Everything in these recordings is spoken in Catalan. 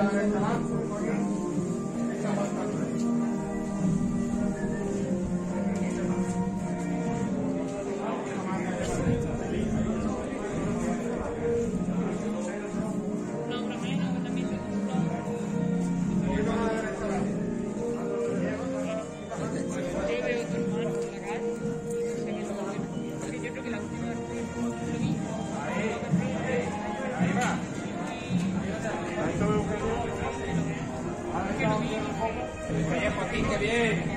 ఆరోగ్యం ¡Qué bien.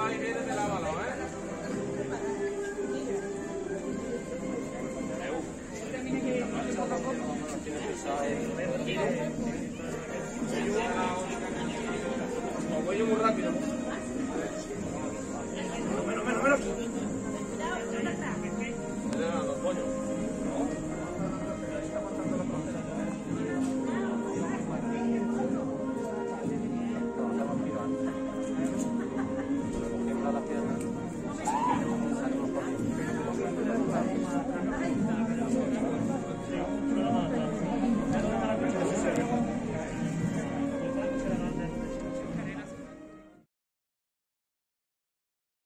पाणी मेरे दिला वाला है એવું